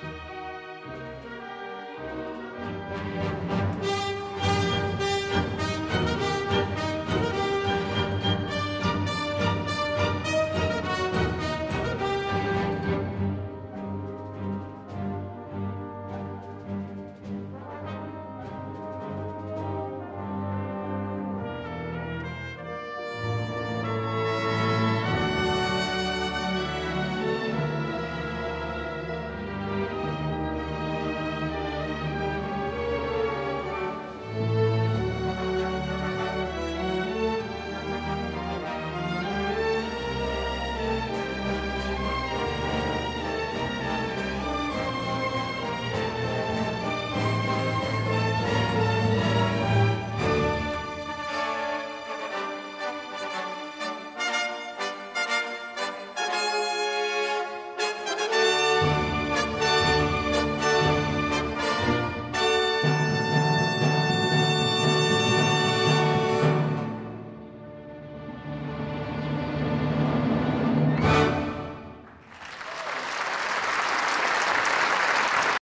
Música